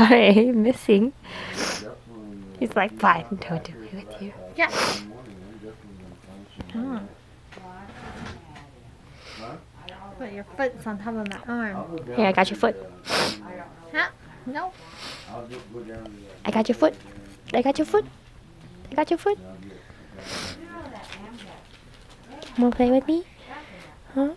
Sorry, missing. He's like, fine, don't do it with you. Yeah. Oh. Put your foot's on top of my arm. Here, I got your foot. Huh? No. I got your foot. I got your foot. I got your foot. Wanna play with me? Huh?